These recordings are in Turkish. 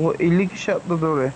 O 50 kişi atladı oraya.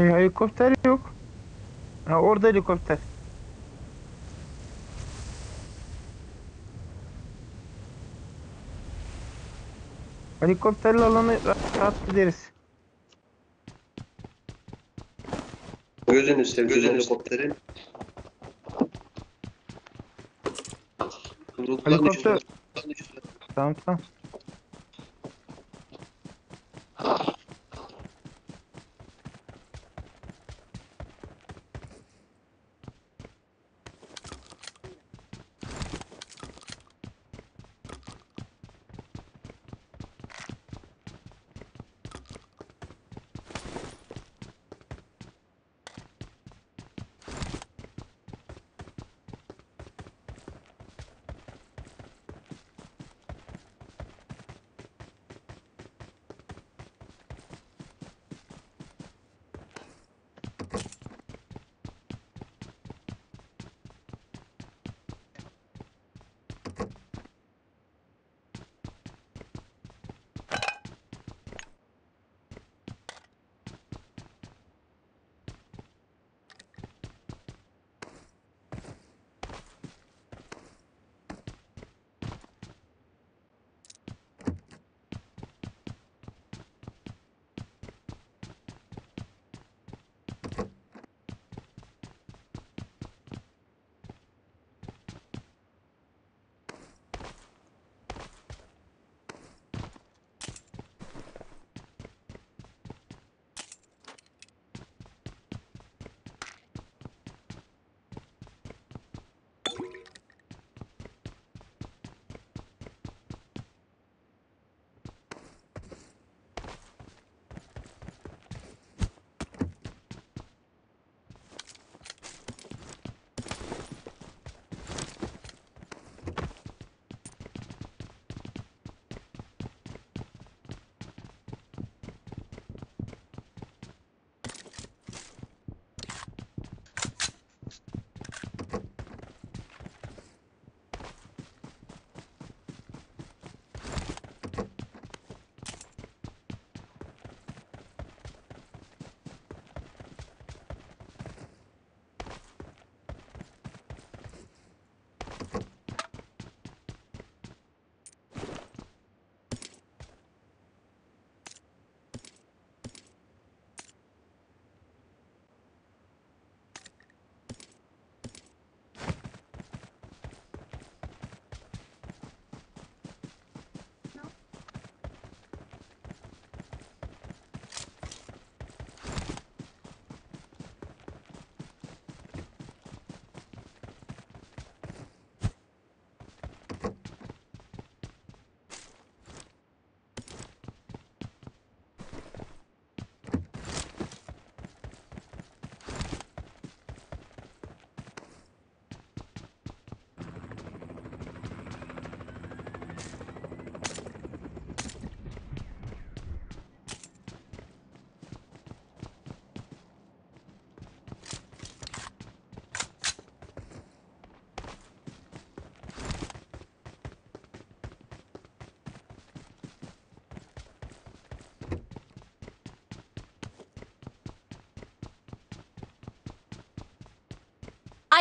E, helikopter yok. Ha, orada helikopter. Helikopterle alanı ra- rahat gideriz. Gözünü seveyim helikopterin. Helikopter. Tamam tamam.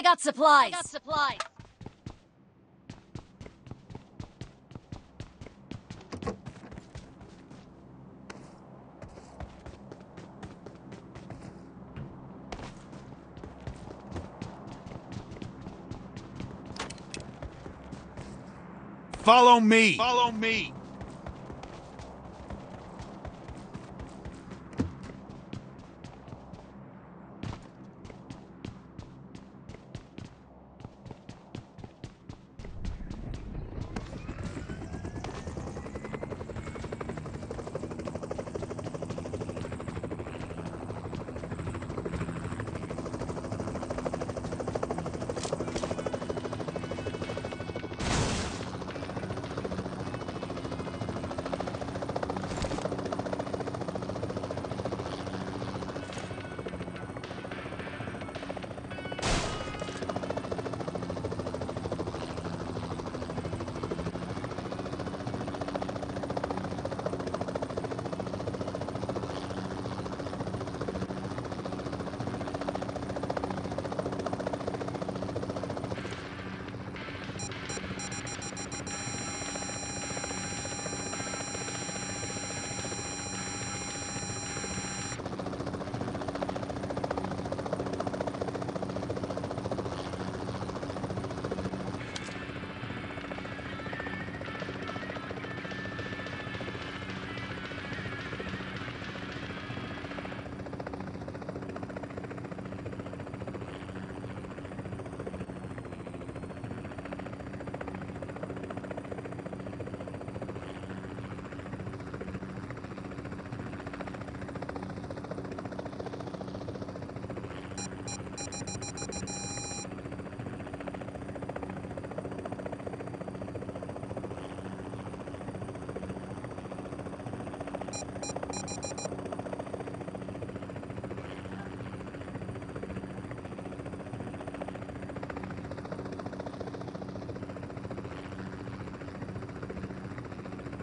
Got supplies. I got supplies. Follow me. Follow me.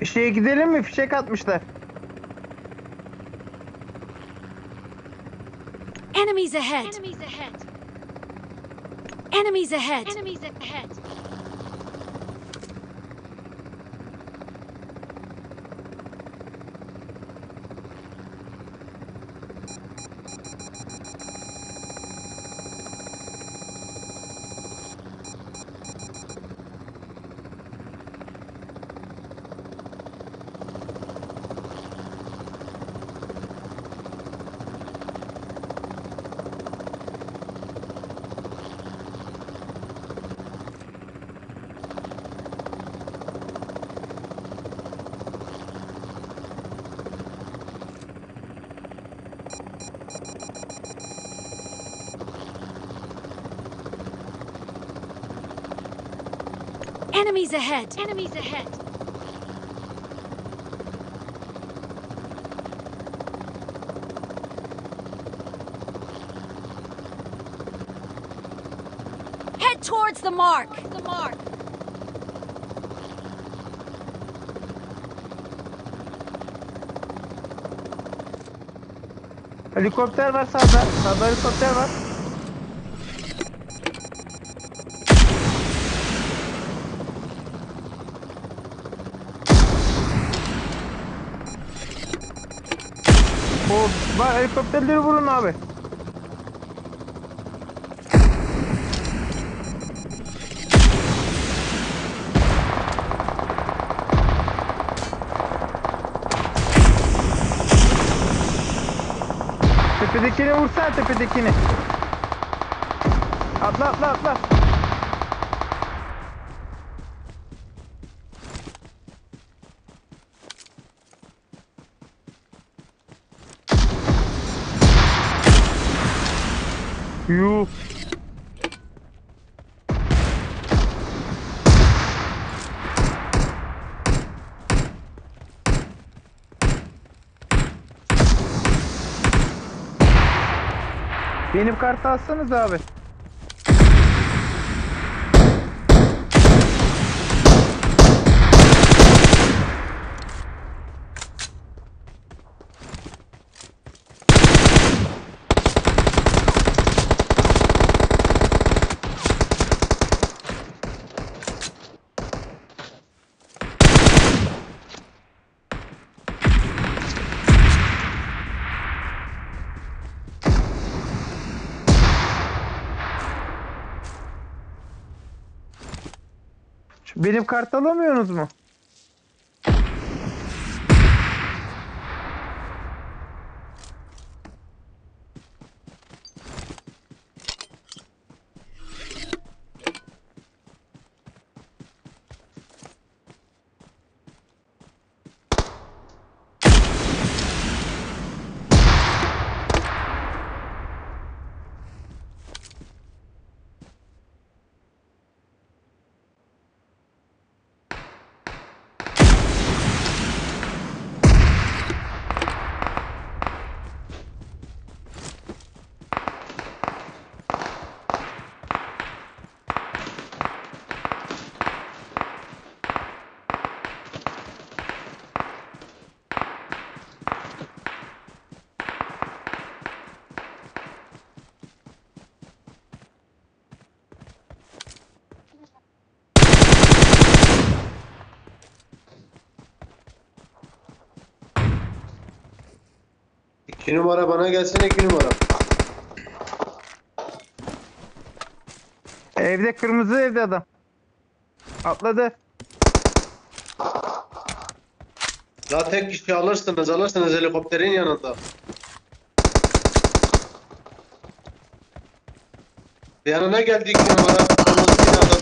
Şeye gidelim mi? Fişek atmışlar. Enemies ahead. Enemies ahead. Enemies ahead. Enemies ahead. Enemies ahead. Enemies ahead. Head towards the mark. The mark. Helikopter var sağda. Sağda helikopter var. O var helikopterleri vurun abi. Tepedekini vursana tepedekini. Atla atla atla. Benim kartı alsanız abi. Benim kart alamıyorsunuz mu? İki numara bana gelsene iki numara. Evde kırmızı evde adam. Atladı. La tek kişi alırsınız alırsınız helikopterin yanında. Yanına geldi iki numara. Kırmızı binada.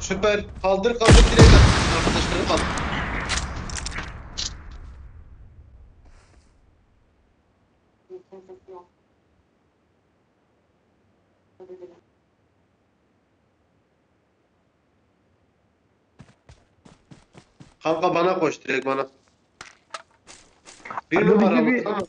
Süper. Kaldır kaldır direkt. Arkadaşları kaldır. Kanka bana koş direkt bana. Bir Hadi numara mı? bir- Tamam.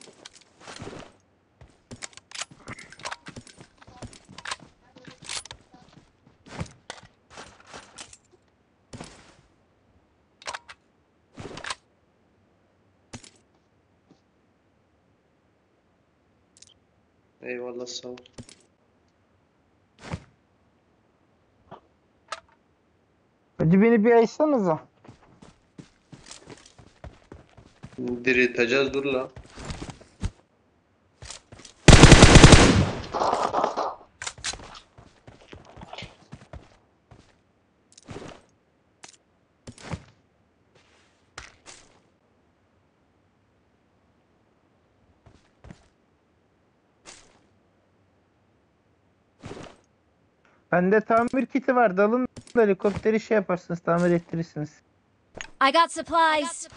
Eyvallah sağ ol. Hadi beni bir açsanıza. Dirilteceğiz dur la. Bende tamir kiti var. Dalın da helikopteri şey yaparsınız. Tamir ettirirsiniz. I got supplies.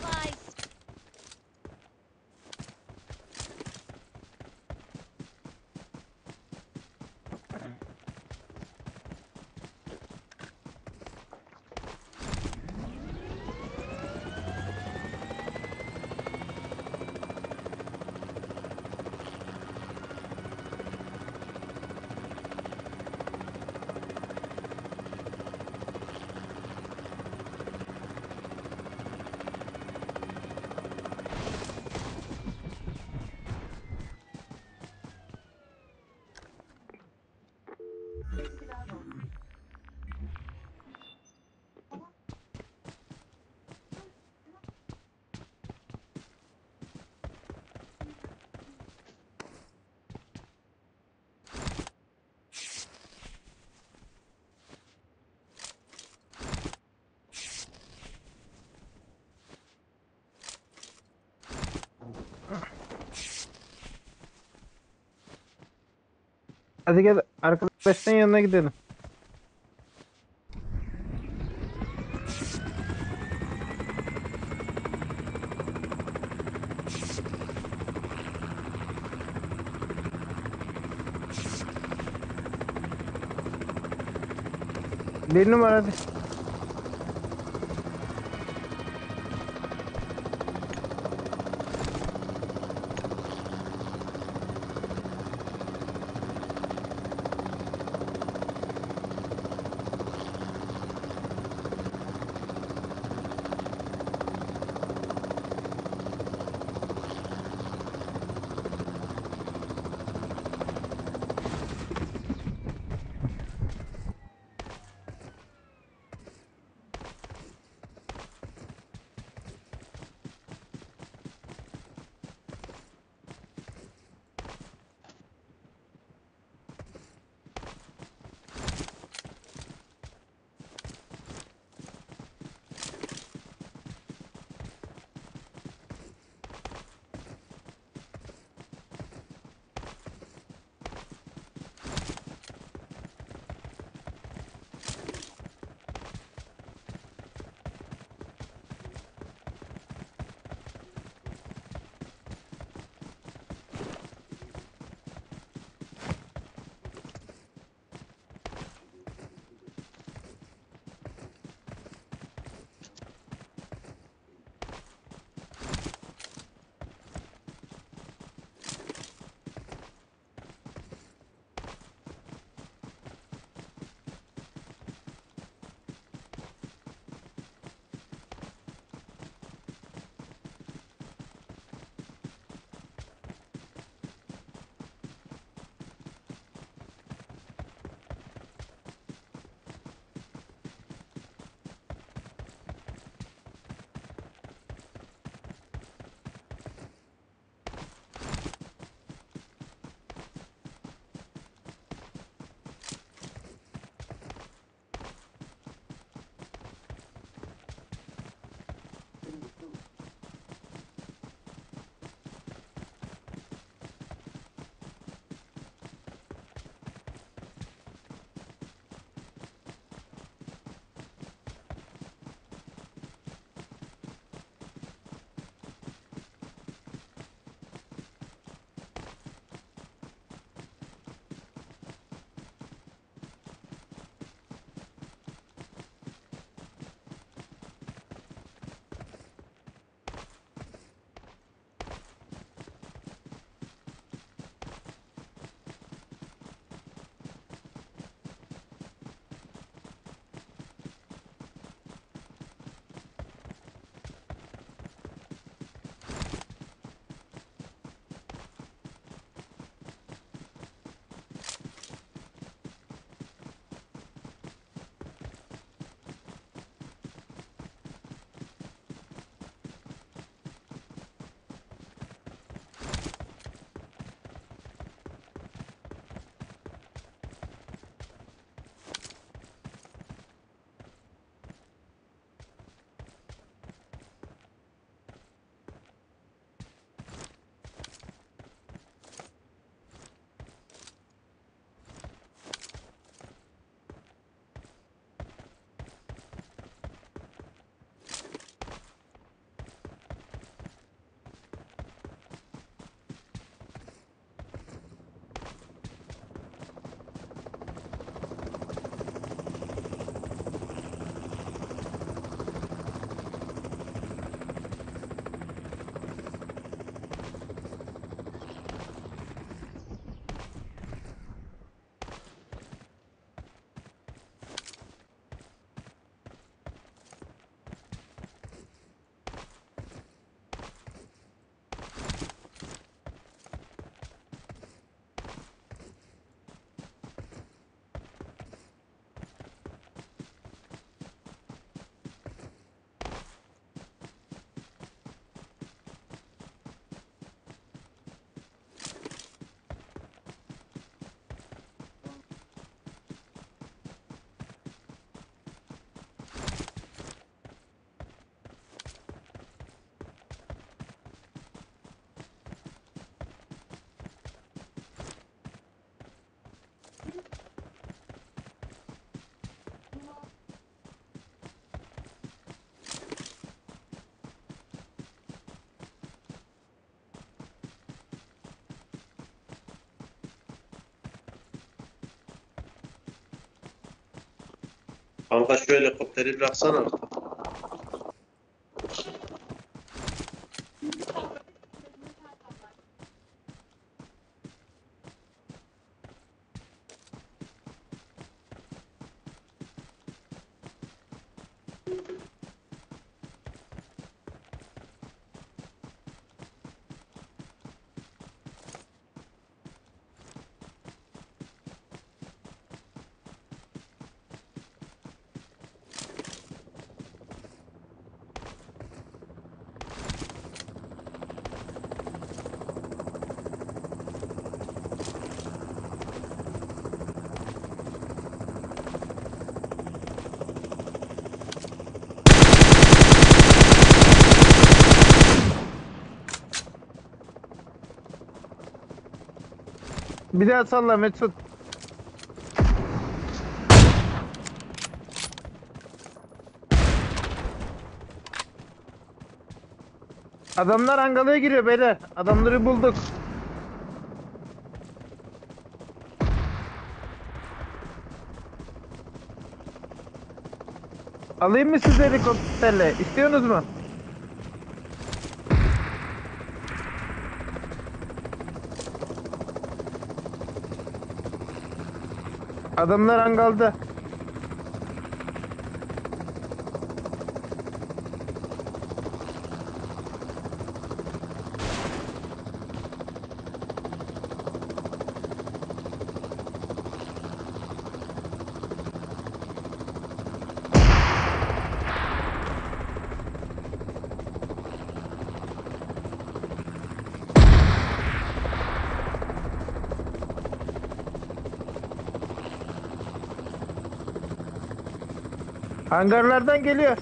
Hadi gel arkadaşların yanına gidelim. Bir numara hadi. Kanka şu helikopteri bıraksana Bir daha salla Mesut. Adamlar Angala'ya giriyor beyler. Adamları bulduk. Alayım mı sizi helikopterle? İstiyorsunuz mu? Adamlar Angal'da. Hangarlardan geliyor.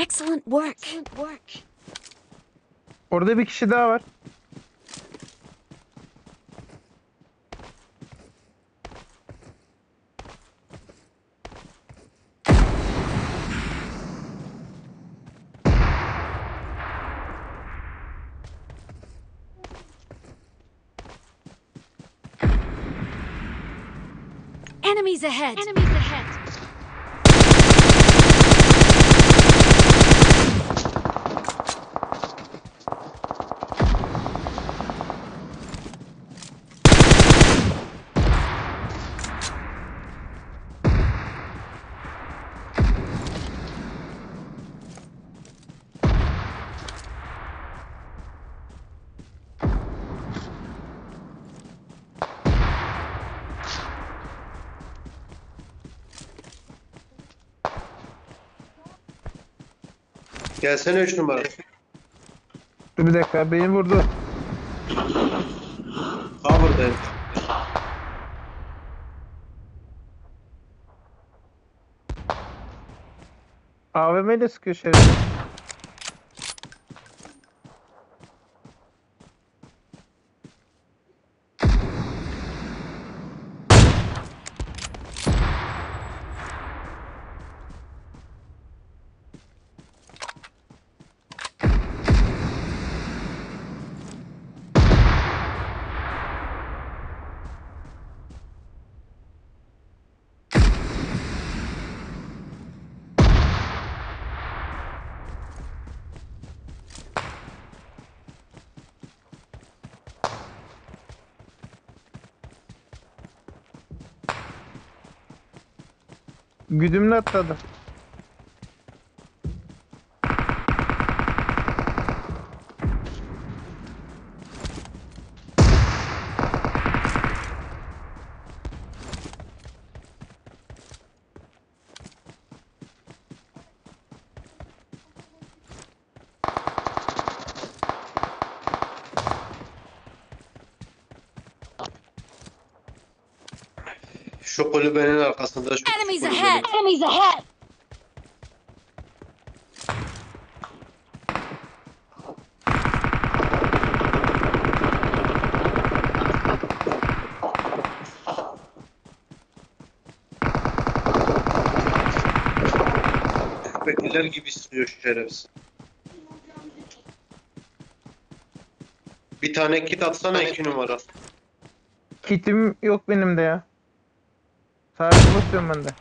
Excellent work. Excellent work. Orada bir kişi daha var. Enemies ahead. Enemies ahead. Gelsene 3 numara. Dur bir dakika beni vurdu. Cover'dayım. AVM ile sıkıyor şerif. Güdümlü atladı. Şu kulübenin arkasında şu Enemies kulübenin. ahead! Enemies ahead! Köpekliler gibi sıkıyor şu şerefsiz. Bir tane kit atsana iki numara. Kitim yok benim de ya. سرد